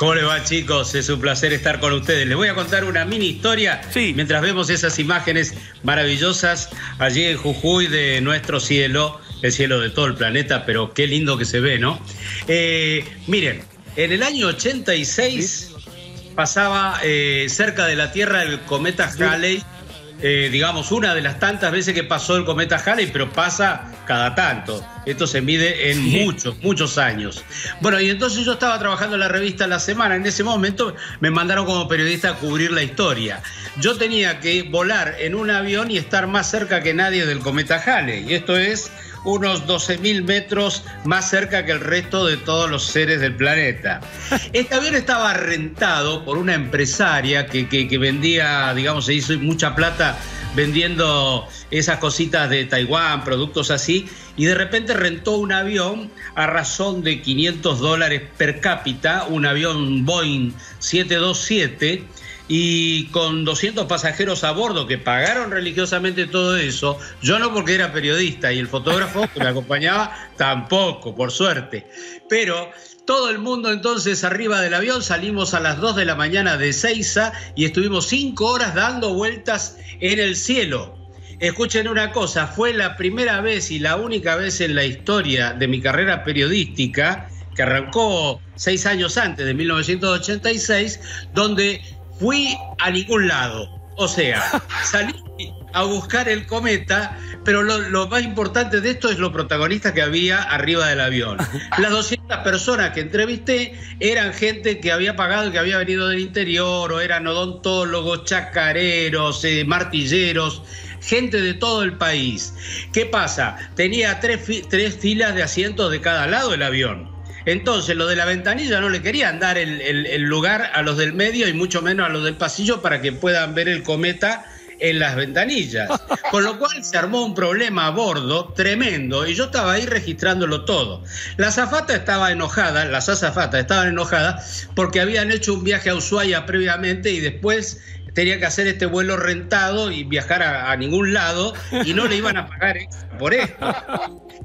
¿Cómo le va chicos? Es un placer estar con ustedes. Les voy a contar una mini historia mientras vemos esas imágenes maravillosas allí en Jujuy de nuestro cielo, el cielo de todo el planeta, pero qué lindo que se ve, ¿no? Eh, miren, en el año 86 pasaba eh, cerca de la Tierra el cometa Halley eh, digamos, una de las tantas veces que pasó el cometa Halley, pero pasa cada tanto. Esto se mide en muchos, muchos años. Bueno, y entonces yo estaba trabajando en la revista La Semana. En ese momento me mandaron como periodista a cubrir la historia. Yo tenía que volar en un avión y estar más cerca que nadie del cometa Halley. Y esto es unos 12.000 metros más cerca que el resto de todos los seres del planeta. Este avión estaba rentado por una empresaria que, que, vendía, digamos, se hizo mucha plata vendiendo esas cositas de Taiwán, productos así, y de repente rentó un avión a razón de 500 dólares per cápita, un avión Boeing 727 y con 200 pasajeros a bordo que pagaron religiosamente todo eso, yo no porque era periodista y el fotógrafo que me acompañaba tampoco, por suerte. Pero todo el mundo entonces arriba del avión, salimos a las 2 de la mañana de Ceiza y estuvimos 5 horas dando vueltas en el cielo. Escuchen una cosa, fue la primera vez y la única vez en la historia de mi carrera periodística, que arrancó seis años antes de 1986, donde fui a ningún lado. O sea, salí a buscar el cometa, pero lo, más importante de esto es los protagonistas que había arriba del avión. Las 200 personas que entrevisté eran gente que había pagado que había venido del interior, o eran odontólogos, chacareros, eh, martilleros, gente de todo el país. ¿Qué pasa? Tenía tres, tres filas de asientos de cada lado del avión. Entonces, lo de la ventanilla no le querían dar el, lugar a los del medio y mucho menos a los del pasillo para que puedan ver el cometa en las ventanillas. Con lo cual se armó un problema a bordo tremendo y yo estaba ahí registrándolo todo. La azafata estaba enojada, las azafatas estaban enojadas porque habían hecho un viaje a Ushuaia previamente y después tenía que hacer este vuelo rentado y viajar a, ningún lado y no le iban a pagar por esto.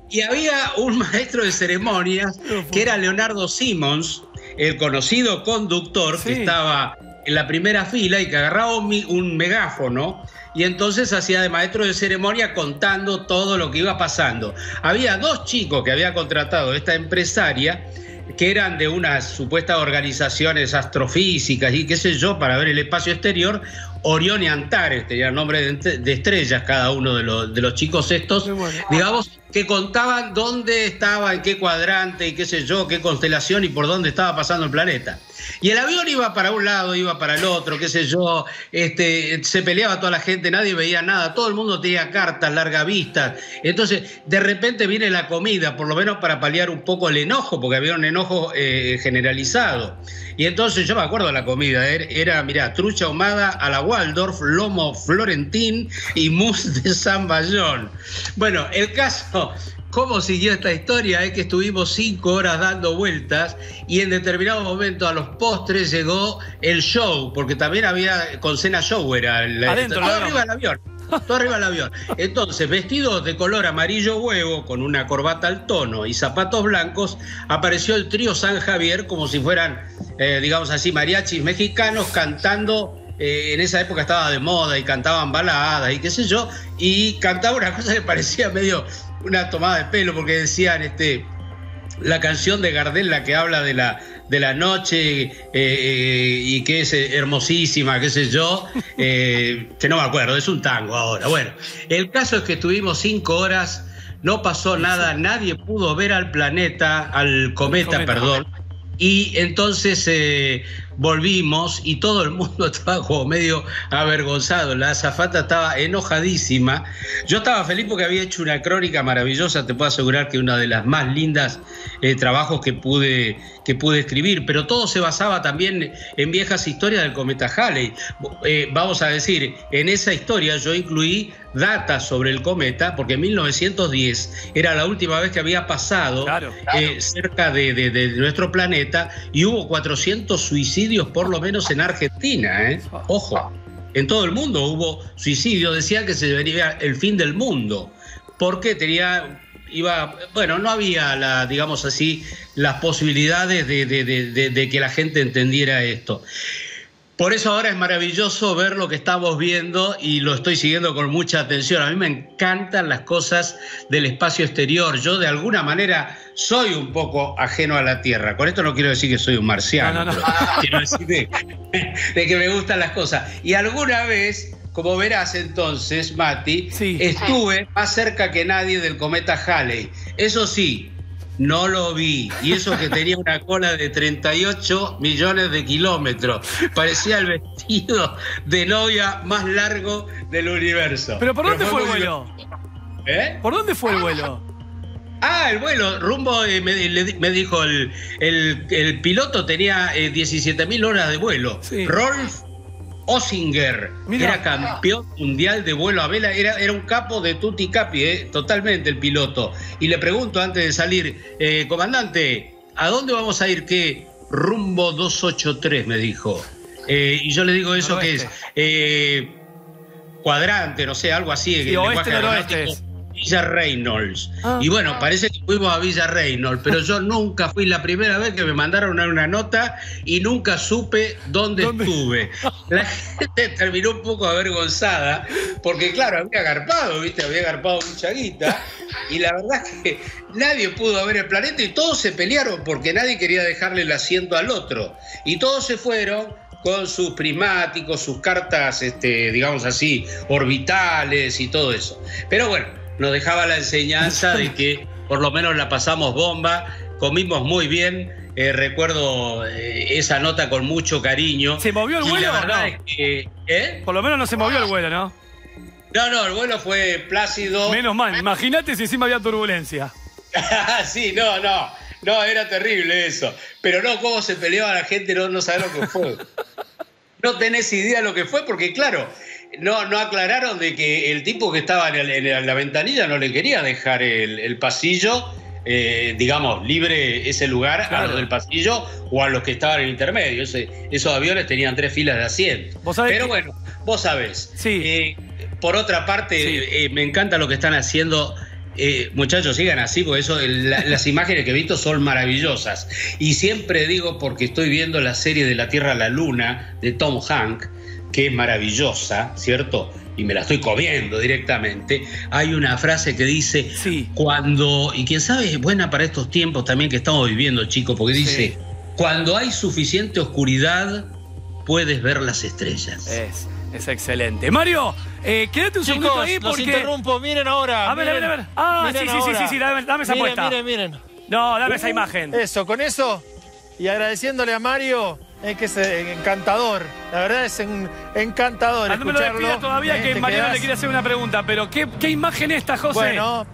Y había un maestro de ceremonias que era Leonardo Simmons, el conocido conductor que estaba en la primera fila y que agarraba un, megáfono y entonces hacía de maestro de ceremonia contando todo lo que iba pasando. Había dos chicos que había contratado esta empresaria que eran de unas supuestas organizaciones astrofísicas y qué sé yo, para ver el espacio exterior, Orión y Antares, tenía nombre de, estrellas cada uno de los, de los chicos estos, digamos, que contaban dónde estaba, en qué cuadrante y qué sé yo, qué constelación y por dónde estaba pasando el planeta. Y el avión iba para un lado, iba para el otro, qué sé yo, este, se peleaba toda la gente, nadie veía nada, todo el mundo tenía cartas, larga vista. Entonces, de repente viene la comida, por lo menos para paliar un poco el enojo, porque había un enojo eh, generalizado. Y entonces yo me acuerdo de la comida, er, era, mira, trucha ahumada a la Waldorf, lomo florentín y mousse de San Bayón. Bueno, el caso, ¿cómo siguió esta historia? Es que estuvimos cinco horas dando vueltas y en determinado momento a los postres llegó el show, porque también había con cena show, era Adentro, arriba del avión. Todo arriba del avión. Entonces, vestidos de color amarillo huevo, con una corbata al tono y zapatos blancos, apareció el trío San Javier como si fueran, eh, digamos así, mariachis mexicanos cantando. Eh, en esa época estaba de moda y cantaban baladas y qué sé yo, y cantaba una cosa que parecía medio una tomada de pelo, porque decían este, la canción de Gardel, la que habla de la de la noche eh, eh, y que es eh, hermosísima, qué sé yo, que no me acuerdo, es un tango ahora. Bueno, el caso es que estuvimos cinco horas, no pasó nada, nadie pudo ver al planeta, al cometa, perdón. Y entonces volvimos y todo el mundo estaba como medio avergonzado. La azafata estaba enojadísima. Yo estaba feliz porque había hecho una crónica maravillosa. Te puedo asegurar que una de las más lindas eh, trabajos que pude, que pude escribir. Pero todo se basaba también en viejas historias del cometa Halley. Eh, vamos a decir, en esa historia yo incluí datas sobre el cometa, porque en 1910 era la última vez que había pasado eh, cerca de, de, nuestro planeta y hubo 400 suicidios por lo menos en Argentina, ¿eh? Ojo, en todo el mundo hubo suicidio, decía que se debería el fin del mundo, porque tenía iba, bueno, no había, la, digamos así, las posibilidades de, que la gente entendiera esto. Por eso ahora es maravilloso ver lo que estamos viendo y lo estoy siguiendo con mucha atención. A mí me encantan las cosas del espacio exterior. Yo de alguna manera soy un poco ajeno a la Tierra. Con esto no quiero decir que soy un marciano, quiero decir de, que me gustan las cosas. Y alguna vez como verás entonces, Mati, estuve más cerca que nadie del cometa Halley. Eso sí, no lo vi. Y eso que tenía una cola de 38 millones de kilómetros. Parecía el vestido de novia más largo del universo. ¿Pero por dónde fue, el vuelo? ¿Eh? ¿Por dónde fue el vuelo? Ah, el vuelo, rumbo, eh, me, dijo el, el, piloto tenía 17 eh, mil horas de vuelo. Rolf Ossinger, era campeón mundial de vuelo a vela, era, era un capo de tutti capi, eh, totalmente el piloto. Y le pregunto antes de salir, eh, comandante, ¿a dónde vamos a ir? ¿Qué? Rumbo 283, me dijo. Eh, y yo le digo eso que es cuadrante, no sé, algo así. Sí, oeste, noroeste. Villa Reynolds. Ah. Y bueno, parece que fuimos a Villa Reynolds, pero yo nunca fui la primera vez que me mandaron una nota y nunca supe dónde, estuve. La gente terminó un poco avergonzada, porque claro, había agarpado, ¿viste? Había agarpado mucha guita. Y la verdad es que nadie pudo ver el planeta y todos se pelearon porque nadie quería dejarle el asiento al otro. Y todos se fueron con sus prismáticos, sus cartas, este, digamos así, orbitales y todo eso. Pero bueno, nos dejaba la enseñanza de que por lo menos la pasamos bomba, comimos muy bien. Eh, recuerdo eh, esa nota con mucho cariño. ¿Se movió el vuelo? La verdad es que, ¿eh? Por lo menos no se movió el vuelo, ¿no? No, no, el vuelo fue plácido. Menos mal, imagínate si encima había turbulencia. sí, no, no. No, era terrible eso. Pero no, cómo se peleaba la gente, no, no sabés lo que fue. no tenés idea de lo que fue, porque claro, no, no aclararon de que el tipo que estaba en, la ventanilla no le quería dejar el, pasillo, eh, digamos, libre ese lugar a los del pasillo o a los que estaban en intermedio. esos aviones tenían tres filas de asiento. Pero bueno, vos sabés. Sí. Eh, por otra parte, eh, me encanta lo que están haciendo. muchachos, sigan así, porque eso, las imágenes que he visto son maravillosas. Y siempre digo, porque estoy viendo la serie de La Tierra a la Luna de Tom Hanks, que es maravillosa, ¿cierto? Y me la estoy comiendo directamente. Hay una frase que dice, sí. cuando, y quién sabe, es buena para estos tiempos también que estamos viviendo, chicos, porque dice, cuando hay suficiente oscuridad, puedes ver las estrellas. Es. Es excelente. Mario, eh, quédate un segundo ahí porque. Los interrumpo, miren ahora. A ver, a ver, a ver. Ah, sí, sí, sí, sí, dame, dame esa miren, puesta. Miren, miren. No, dame esa imagen. Eso, con eso. Y agradeciéndole a Mario es que es encantador. La verdad es encantador ah, no me lo todavía que Mariano le quiere hacer una pregunta, pero ¿qué, imagen es esta, José? Bueno,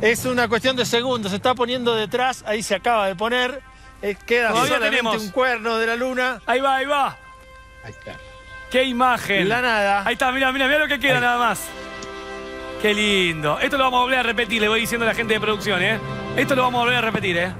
es una cuestión de segundos. Se está poniendo detrás, ahí se acaba de poner. Eh, queda todavía solamente un cuerno de la luna. Ahí va, ahí va. Ahí está. ¡Qué imagen! La nada. Ahí está, mira, mira, mira lo que queda nada más. Qué lindo. Esto lo vamos a volver a repetir, le voy diciendo a la gente de producción, ¿eh? Esto lo vamos a volver a repetir, ¿eh?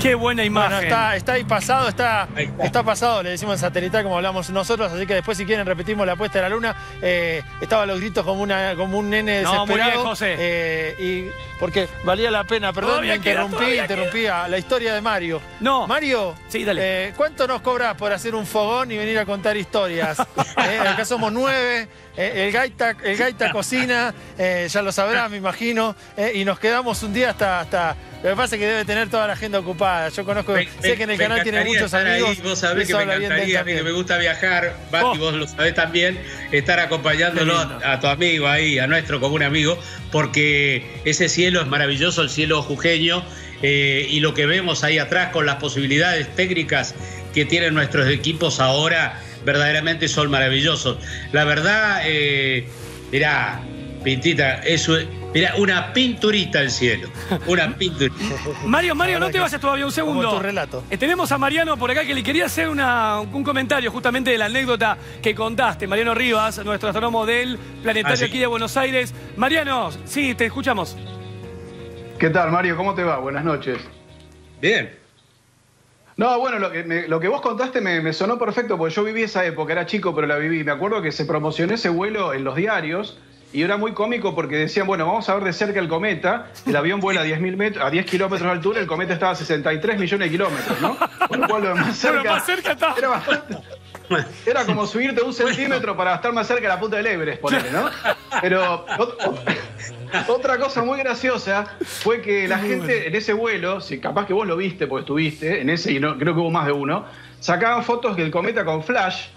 Qué buena imagen. está, está ahí pasado, está, está. pasado, le decimos en satelital como hablamos nosotros, así que después si quieren repetimos la apuesta de la luna. Eh, estaba los gritos como, una, como un nene desesperado. No, muy bien, José. Eh, y porque valía la pena, perdón, me interrumpí, interrumpí a la historia de Mario. No. Mario, sí, dale. Eh, ¿cuánto nos cobras por hacer un fogón y venir a contar historias? acá somos nueve. El, gaita, el gaita cocina, ya lo sabrá, me imagino, y nos quedamos un día hasta, hasta lo que pasa es que debe tener toda la agenda ocupada. Yo conozco, sé que en el canal tiene muchos amigos. Vos sabés que me encantaría, que me gusta viajar, Bati, oh. vos lo sabés también, estar acompañándolo a, tu amigo ahí, a nuestro común amigo, porque ese cielo es maravilloso, el cielo jujeño, eh, y lo que vemos ahí atrás con las posibilidades técnicas que tienen nuestros equipos ahora, verdaderamente son maravillosos. La verdad, eh, mirá, Pintita, eso es Mira, una pinturita al cielo. Una pinturita. Mario, Mario, no te vayas todavía un segundo. tu relato. Eh, tenemos a Mariano por acá que le quería hacer un comentario justamente de la anécdota que contaste. Mariano Rivas, nuestro astrónomo del planetario ah, aquí de Buenos Aires. Mariano, sí, te escuchamos. ¿Qué tal, Mario? ¿Cómo te va? Buenas noches. Bien. No, bueno, lo que, lo que vos contaste me, me, sonó perfecto porque yo viví esa época, era chico, pero la viví. Me acuerdo que se promocionó ese vuelo en los diarios y era muy cómico porque decían, bueno, vamos a ver de cerca el cometa, el avión vuela a 10, metros, a 10 kilómetros de altura, el cometa estaba a 63 millones de kilómetros, ¿no? Con lo cual lo más cerca, era bastante... Era como subirte un centímetro para estar más cerca de la punta del Everest, ponele, ¿no? Pero otra cosa muy graciosa fue que la gente en ese vuelo, si capaz que vos lo viste, porque estuviste en ese y no, creo que hubo más de uno, sacaban fotos del cometa con flash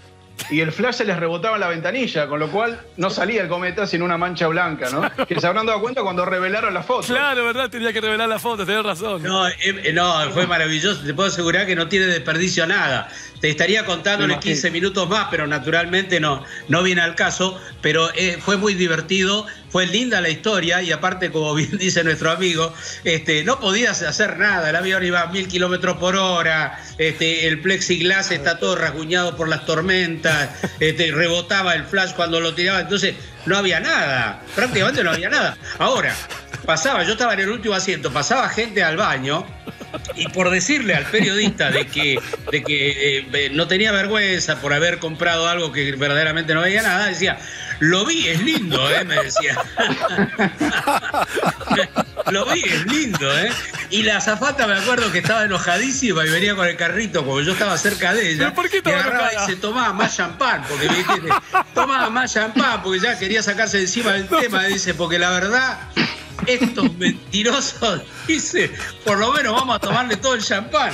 y el flash se les rebotaba en la ventanilla, con lo cual no salía el cometa sino una mancha blanca, ¿no? Que se habrán dado cuenta cuando revelaron la foto. Claro, ¿verdad? Tenía que revelar la foto, tenés razón. No, eh, no, fue maravilloso. Te puedo asegurar que no tiene desperdicio nada. Te estaría contándole 15 minutos más, pero naturalmente no, no viene al caso. Pero eh, fue muy divertido, fue linda la historia y aparte, como bien dice nuestro amigo, este, no podías hacer nada. El avión iba a mil kilómetros por hora, este, el plexiglas está todo rasguñado por las tormentas, este, rebotaba el flash cuando lo tiraba. Entonces, no había nada, prácticamente no había nada. Ahora, pasaba, yo estaba en el último asiento, pasaba gente al baño y por decirle al periodista de que, de que eh, no tenía vergüenza por haber comprado algo que verdaderamente no veía nada, decía, lo vi, es lindo, ¿eh? me decía. lo vi, es lindo, ¿eh? Y la azafata me acuerdo que estaba enojadísima y venía con el carrito, porque yo estaba cerca de ella. ¿Por qué y agarraba y se tomaba más champán, porque tomaba más champán, porque ya quería sacarse encima del tema, dice, porque la verdad estos mentirosos, dice, por lo menos vamos a tomarle todo el champán.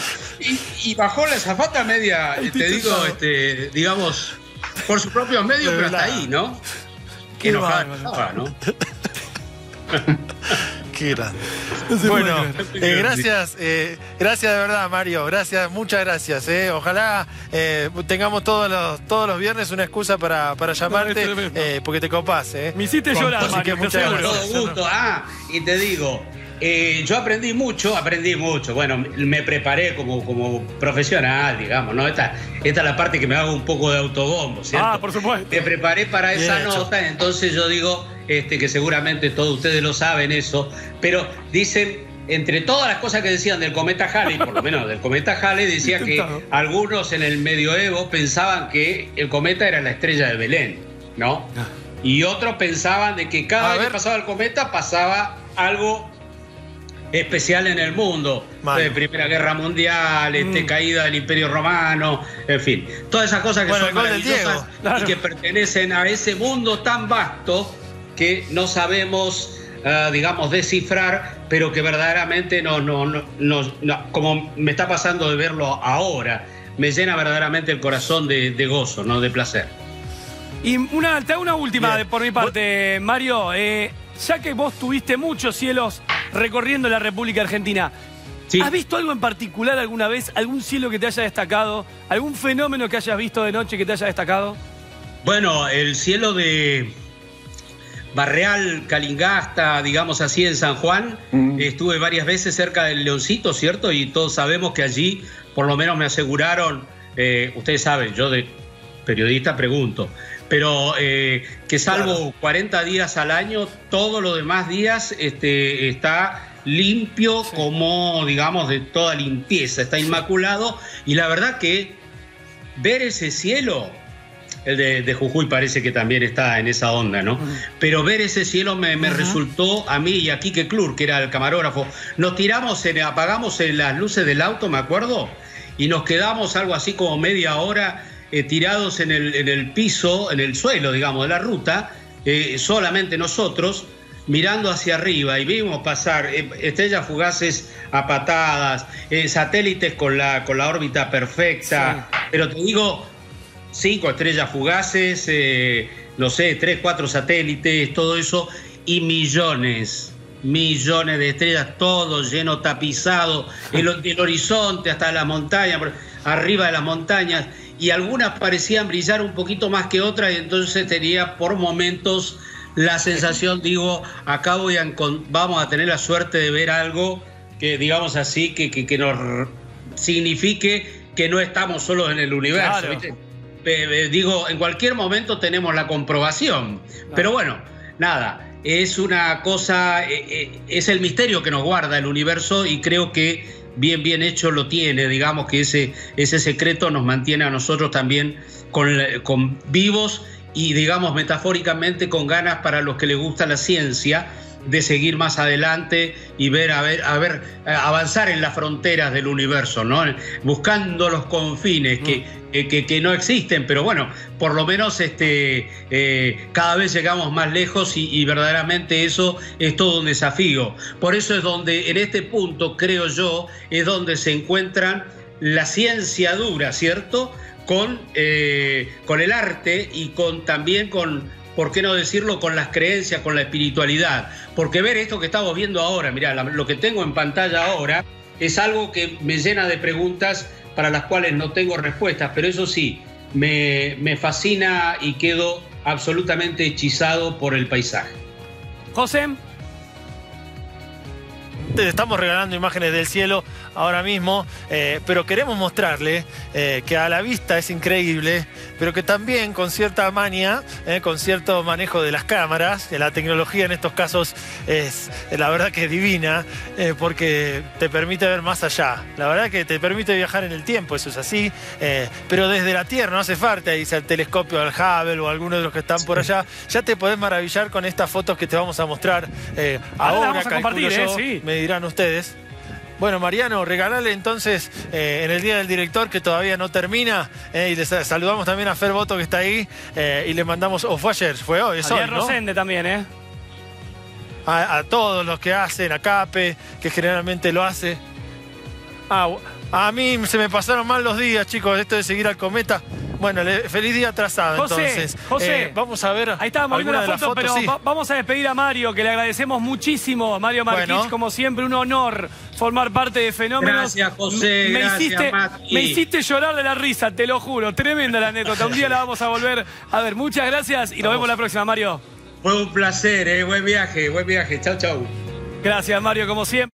Y, bajó la zafata media, te digo, este, digamos, por sus propios medios, pero hasta ahí, ¿no? Qué enojada ¿no? Qué grande. Bueno, eh, gracias, eh, gracias de verdad, Mario. Gracias, muchas gracias. Eh. Ojalá tengamos todos los, todos los viernes una excusa para, para llamarte, porque te copás. Me hiciste llorar, Mario. Muchas gracias. Todo gusto. Ah, y te digo, yo aprendí mucho, aprendí mucho. Bueno, me preparé como, como profesional, digamos, ¿no? Esta, esta es la parte que me hago un poco de autobombo, ¿cierto? Ah, por supuesto. Me preparé para esa nota, entonces yo digo este, que seguramente todos ustedes lo saben eso, pero dicen, entre todas las cosas que decían del cometa Halley, por lo menos del cometa Halley, decía que algunos en el medioevo pensaban que el cometa era la estrella de Belén, ¿no? Ah. Y otros pensaban de que cada vez que pasaba el cometa pasaba algo especial en el mundo. de Primera Guerra Mundial, este, mm. caída del Imperio Romano, en fin. Todas esas cosas que son maravillosas y que pertenecen a ese mundo tan vasto que no sabemos, eh, digamos, descifrar, pero que verdaderamente no, no, no, como me está pasando de verlo ahora, me llena verdaderamente el corazón de, gozo, no de placer. Y una, una última por mi parte, Mario. Eh, ya que vos tuviste muchos cielos recorriendo la República Argentina, ¿has visto algo en particular alguna vez? ¿Algún cielo que te haya destacado? ¿Algún fenómeno que hayas visto de noche que te haya destacado? Bueno, el cielo de, Barreal, Calingasta, digamos así, en San Juan. Mm. Estuve varias veces cerca del Leoncito, ¿cierto? Y todos sabemos que allí, por lo menos me aseguraron, eh, ustedes saben, yo de periodista pregunto, pero eh, que salvo 40 días al año, todos los demás días este, está limpio como, digamos, de toda limpieza, está inmaculado. Y la verdad que ver ese cielo el de, Jujuy parece que también está en esa onda, ¿no? Pero ver ese cielo me, resultó a mí y a Quique Klur, que era el camarógrafo, nos tiramos, apagamos las luces del auto, me acuerdo, y nos quedamos algo así como media hora eh, tirados en el, piso, en el suelo, digamos, de la ruta, eh, solamente nosotros, mirando hacia arriba y vimos pasar eh, estrellas fugaces a patadas, satélites con la, con la órbita perfecta, pero te digo, cinco estrellas fugaces, eh, no sé, tres, cuatro satélites, todo eso, y millones, millones de estrellas, todo lleno, tapizado, el, el horizonte hasta la montaña, arriba de las montañas, y algunas parecían brillar un poquito más que otras, y entonces tenía por momentos la sensación, digo, acá voy a, vamos a tener la suerte de ver algo que, digamos así, que, que, nos signifique que no estamos solos en el universo. Eh, digo, en cualquier momento tenemos la comprobación. Pero bueno, nada, es una cosa, eh, eh, es el misterio que nos guarda el universo y creo que bien, bien hecho lo tiene, digamos que ese, ese secreto nos mantiene a nosotros también con, con vivos y digamos metafóricamente con ganas para los que les gusta la ciencia de seguir más adelante y ver a ver a ver eh, avanzar en las fronteras del universo, ¿no? Buscando los confines que, que, no existen, pero bueno, por lo menos este, eh, cada vez llegamos más lejos y, y, verdaderamente eso es todo un desafío. Por eso es donde en este punto, creo yo, es donde se encuentran la ciencia dura, ¿cierto? Con, eh, con el arte y con, también con, ¿por qué no decirlo?, con las creencias, con la espiritualidad. Porque ver esto que estamos viendo ahora, mira, lo que tengo en pantalla ahora, es algo que me llena de preguntas para las cuales no tengo respuestas, pero eso sí, me, me fascina y quedo absolutamente hechizado por el paisaje. José. Te estamos regalando imágenes del cielo ahora mismo, eh, pero queremos mostrarle eh, que a la vista es increíble, pero que también con cierta mania, eh, con cierto manejo de las cámaras, la tecnología en estos casos es la verdad que es divina, porque te permite ver más allá. La verdad que te permite viajar en el tiempo, eso es así, pero desde la Tierra no hace falta irse al telescopio, al Hubble o alguno de los que están por allá, ya te podés maravillar con estas fotos que te vamos a mostrar ahora, vamos a compartir, me dirán ustedes. Bueno, Mariano, regalale entonces eh, en el Día del Director, que todavía no termina, eh, y le saludamos también a Fer Boto, que está ahí, eh, y le mandamos, o fue ayer, fue hoy, es hoy, Rosende también, ¿eh? A, todos los que hacen, a Cape, que generalmente lo hace. Ah, a mí se me pasaron mal los días, chicos, esto de seguir al cometa. Bueno, feliz día atrasado, entonces. José, eh, vamos a ver. Ahí estábamos viendo la foto, pero vamos a despedir a Mario, que le agradecemos muchísimo. Mario Marquich, como siempre, un honor formar parte de Fenómenos. Gracias, José. Me, gracias, hiciste, me hiciste llorar de la risa, te lo juro. Tremenda la anécdota. Un día la vamos a volver a ver. Muchas gracias y nos vemos la próxima, Mario. Fue un placer, ¿eh? buen viaje, buen viaje. Chau, chau. Gracias, Mario, como siempre.